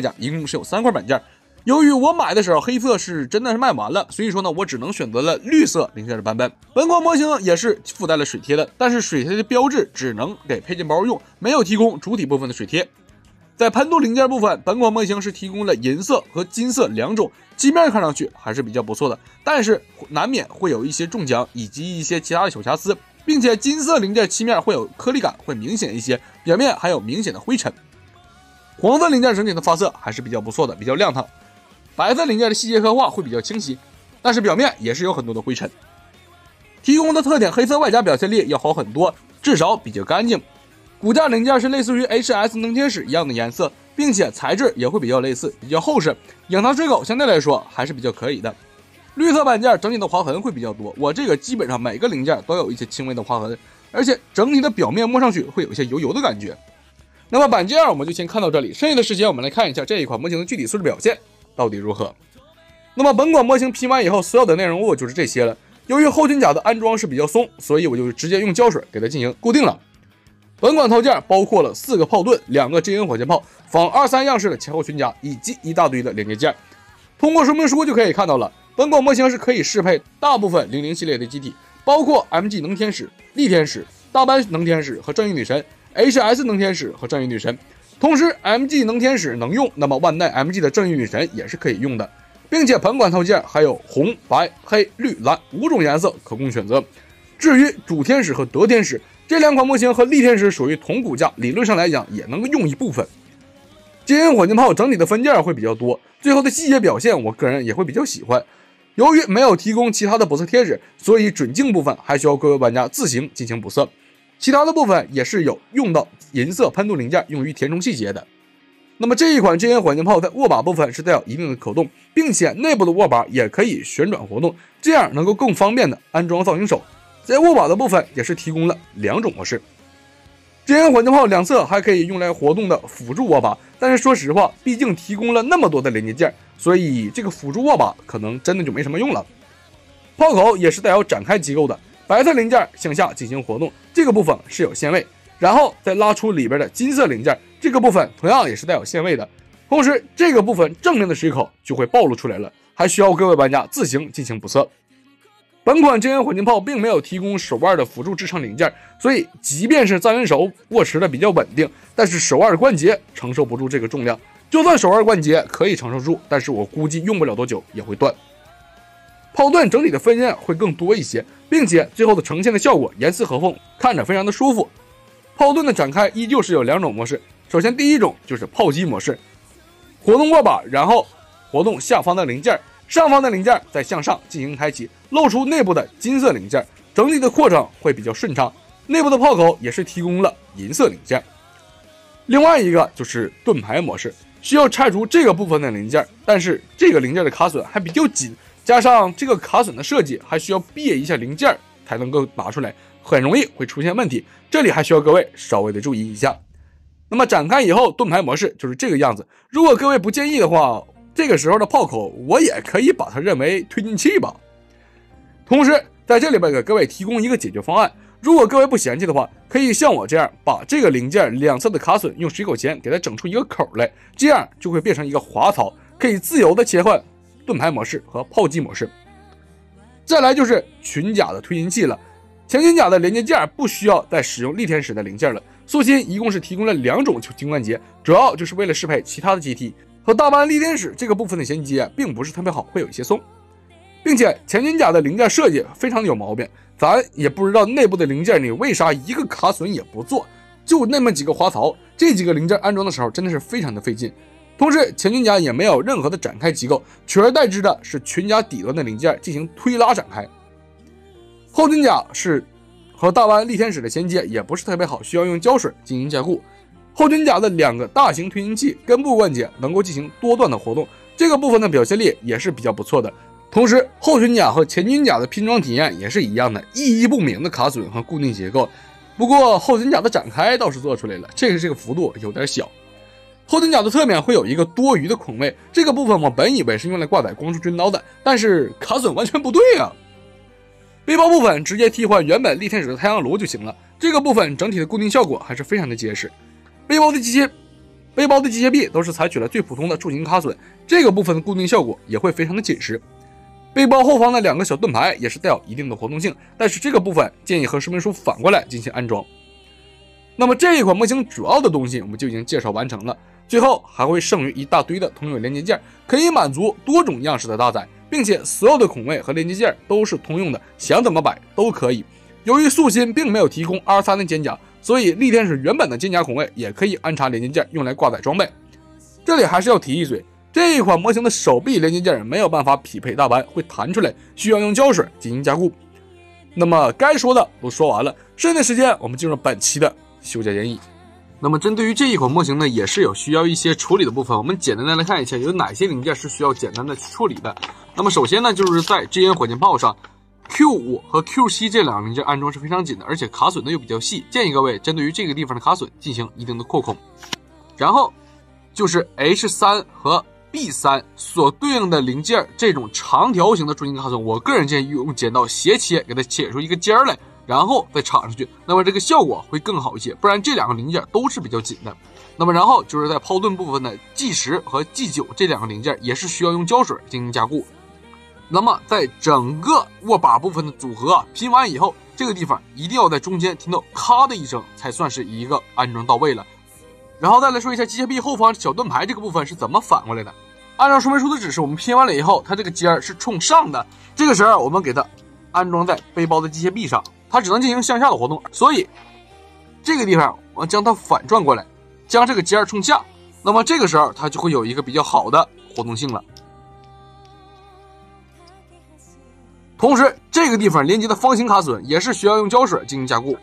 色外加，一共是有三块板件。由于我买的时候黑色是真的是卖完了，所以说呢，我只能选择了绿色零件的版本。本款模型也是附带了水贴的，但是水贴的标志只能给配件包用，没有提供主体部分的水贴。在喷涂零件部分，本款模型是提供了银色和金色两种，漆面看上去还是比较不错的，但是难免会有一些中奖以及一些其他的小瑕疵，并且金色零件漆面会有颗粒感，会明显一些，表面还有明显的灰尘。黄色零件整体的发色还是比较不错的，比较亮堂。白色零件的细节刻画会比较清晰，但是表面也是有很多的灰尘。提供的特点，黑色外加表现力要好很多，至少比较干净。骨架零件是类似于 HS 能天使一样的颜色，并且材质也会比较类似，比较厚实。仰膛水口相对来说还是比较可以的。绿色板件整体的划痕会比较多，我这个基本上每个零件都有一些轻微的划痕，而且整体的表面摸上去会有一些油油的感觉。那么板件我们就先看到这里，剩下的时间我们来看一下这一款模型的具体素质表现。到底如何？那么本款模型拼完以后，所有的内容物就是这些了。由于后裙甲的安装是比较松，所以我就直接用胶水给它进行固定了。本款套件包括了四个炮盾、两个 JN 火箭炮、仿二三样式的前后裙甲以及一大堆的连接件。通过说明书就可以看到了，本款模型是可以适配大部分零零系列的机体，包括 MG 能天使、力天使、大班能天使和正义女神、HS 能天使和正义女神。同时，MG 能天使能用，那么万代 MG 的正义女神也是可以用的，并且本款套件还有红、白、黑、绿、蓝五种颜色可供选择。至于主天使和德天使这两款模型和力天使属于同骨架，理论上来讲也能用一部分。金银火箭炮整体的分件会比较多，最后的细节表现我个人也会比较喜欢。由于没有提供其他的补色贴纸，所以准镜部分还需要各位玩家自行进行补色。其他的部分也是有用到银色喷镀零件，用于填充细节的。那么这一款真烟火箭炮在握把部分是带有一定的可动，并且内部的握把也可以旋转活动，这样能够更方便的安装造型手。在握把的部分也是提供了两种模式。真烟火箭炮两侧还可以用来活动的辅助握把，但是说实话，毕竟提供了那么多的连接件，所以这个辅助握把可能真的就没什么用了。炮口也是带有展开机构的。白色零件向下进行活动，这个部分是有限位，然后再拉出里边的金色零件，这个部分同样也是带有限位的。同时，这个部分正面的水口就会暴露出来了，还需要各位玩家自行进行补色。本款真烟火箭炮并没有提供手腕的辅助支撑零件，所以即便是藏人手握持的比较稳定，但是手腕关节承受不住这个重量。就算手腕关节可以承受住，但是我估计用不了多久也会断。炮盾整体的分件会更多一些，并且最后的呈现的效果严丝合缝，看着非常的舒服。炮盾的展开依旧是有两种模式，首先第一种就是炮击模式，活动握把，然后活动下方的零件，上方的零件再向上进行开启，露出内部的金色零件，整体的扩张会比较顺畅。内部的炮口也是提供了银色零件。另外一个就是盾牌模式，需要拆除这个部分的零件，但是这个零件的卡榫还比较紧。加上这个卡榫的设计，还需要别一下零件才能够拿出来，很容易会出现问题。这里还需要各位稍微的注意一下。那么展开以后，盾牌模式就是这个样子。如果各位不介意的话，这个时候的炮口我也可以把它认为推进器吧。同时在这里边给各位提供一个解决方案：如果各位不嫌弃的话，可以像我这样把这个零件两侧的卡榫用水口钳给它整出一个口来，这样就会变成一个滑槽，可以自由的切换。盾牌模式和炮击模式，再来就是裙甲的推进器了。前裙甲的连接件不需要再使用力天使的零件了。素心一共是提供了两种金关节，主要就是为了适配其他的机体。和大班力天使这个部分的衔接并不是特别好，会有一些松，并且前裙甲的零件设计非常的有毛病。咱也不知道内部的零件你为啥一个卡榫也不做，就那么几个滑槽，这几个零件安装的时候真的是非常的费劲。同时，前裙甲也没有任何的展开机构，取而代之的是裙甲底端的零件进行推拉展开。后裙甲是和大湾力天使的衔接也不是特别好，需要用胶水进行加固。后裙甲的两个大型推进器根部关节能够进行多段的活动，这个部分的表现力也是比较不错的。同时，后裙甲和前裙甲的拼装体验也是一样的，意义不明的卡榫和固定结构。不过后裙甲的展开倒是做出来了，这个这个幅度有点小。后盾甲的侧面会有一个多余的孔位，这个部分我本以为是用来挂载光束军刀的，但是卡榫完全不对啊！背包部分直接替换原本力天使的太阳炉就行了，这个部分整体的固定效果还是非常的结实。背包的机械背包的机械臂都是采取了最普通的柱形卡榫，这个部分的固定效果也会非常的紧实。背包后方的两个小盾牌也是带有一定的活动性，但是这个部分建议和说明书反过来进行安装。那么这一款模型主要的东西我们就已经介绍完成了，最后还会剩余一大堆的通用连接件，可以满足多种样式的搭载，并且所有的孔位和连接件都是通用的，想怎么摆都可以。由于素心并没有提供 R 三的肩胛，所以力天使原本的肩胛孔位也可以安插连接件用来挂载装备。这里还是要提一嘴。这一款模型的手臂连接件没有办法匹配大盘，会弹出来，需要用胶水进行加固。那么该说的都说完了，剩下的时间我们进入本期的修改建议。那么针对于这一款模型呢，也是有需要一些处理的部分，我们简单的来看一下有哪些零件是需要简单的去处理的。那么首先呢，就是在 GN 火箭炮上，Q5 和 Q7 这两个零件安装是非常紧的，而且卡榫呢又比较细，建议各位针对于这个地方的卡榫进行一定的扩孔。然后就是 H3 和 B 三所对应的零件，这种长条形的中心卡榫，我个人建议用剪刀斜切，给它切出一个尖来，然后再插上去，那么这个效果会更好一些。不然这两个零件都是比较紧的。那么然后就是在抛盾部分的 G 十和 G 九这两个零件，也是需要用胶水进行加固。那么在整个握把部分的组合拼完以后，这个地方一定要在中间听到咔的一声，才算是一个安装到位了。然后再来说一下机械臂后方小盾牌这个部分是怎么反过来的。按照说明书的指示，我们拼完了以后，它这个尖儿是冲上的。这个时候，我们给它安装在背包的机械臂上，它只能进行向下的活动。所以这个地方，我将它反转过来，将这个尖冲下。那么这个时候，它就会有一个比较好的活动性了。同时，这个地方连接的方形卡榫也是需要用胶水进行加固。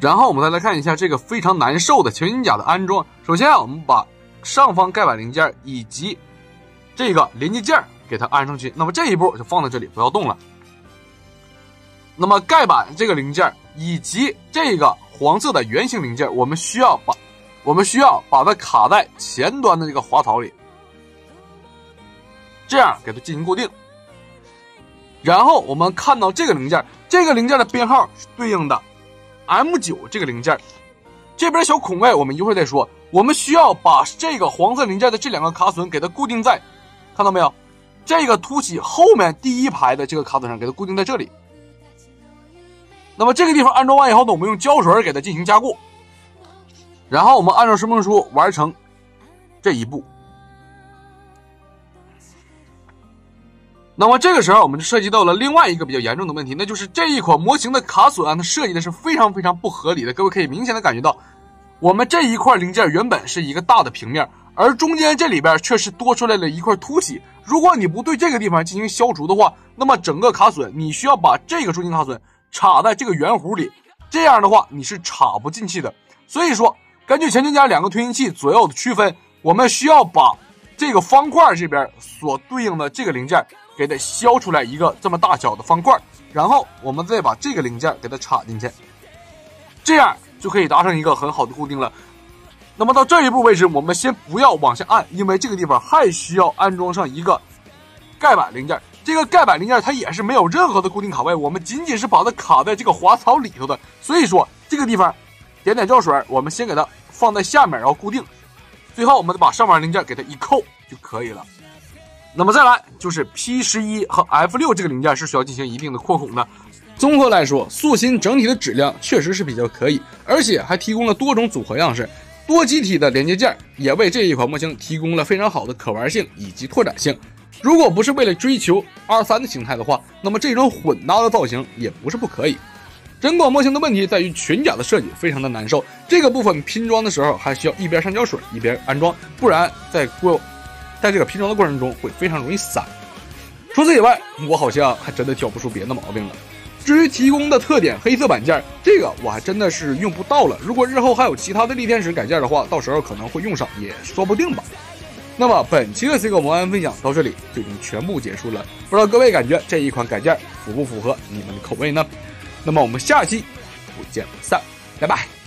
然后我们再来看一下这个非常难受的全金甲的安装。首先啊，我们把上方盖板零件以及这个连接件给它安上去。那么这一步就放在这里，不要动了。那么盖板这个零件以及这个黄色的圆形零件，我们需要把我们需要把它卡在前端的这个滑槽里，这样给它进行固定。然后我们看到这个零件，这个零件的编号是对应的。M 九这个零件，这边小孔位我们一会儿再说。我们需要把这个黄色零件的这两个卡榫给它固定在，看到没有？这个凸起后面第一排的这个卡榫上，给它固定在这里。那么这个地方安装完以后呢，我们用胶水给它进行加固，然后我们按照说明书完成这一步。那么这个时候，我们就涉及到了另外一个比较严重的问题，那就是这一款模型的卡榫啊，它设计的是非常非常不合理的。各位可以明显的感觉到，我们这一块零件原本是一个大的平面，而中间这里边却是多出来了一块凸起。如果你不对这个地方进行消除的话，那么整个卡榫你需要把这个铸金卡榫插在这个圆弧里，这样的话你是插不进去的。所以说，根据前金甲两个推进器左右的区分，我们需要把这个方块这边所对应的这个零件。给它削出来一个这么大小的方块，然后我们再把这个零件给它插进去，这样就可以达成一个很好的固定了。那么到这一步为止，我们先不要往下按，因为这个地方还需要安装上一个盖板零件。这个盖板零件它也是没有任何的固定卡位，我们仅仅是把它卡在这个滑槽里头的。所以说这个地方点点胶水，我们先给它放在下面，然后固定。最后我们再把上面零件给它一扣就可以了。那么再来就是 P 十一和 F 六这个零件是需要进行一定的扩孔的。综合来说，素心整体的质量确实是比较可以，而且还提供了多种组合样式，多机体的连接件也为这一款模型提供了非常好的可玩性以及拓展性。如果不是为了追求 R 三的形态的话，那么这种混搭的造型也不是不可以。整款模型的问题在于裙甲的设计非常的难受，这个部分拼装的时候还需要一边上胶水一边安装，不然在过。在这个拼装的过程中会非常容易散。除此以外，我好像还真的挑不出别的毛病了。至于提供的特点黑色板件，这个我还真的是用不到了。如果日后还有其他的力天使改件的话，到时候可能会用上，也说不定吧。那么本期的 C 个模案分享到这里就已经全部结束了。不知道各位感觉这一款改件符不符合你们的口味呢？那么我们下期不见不散，拜拜。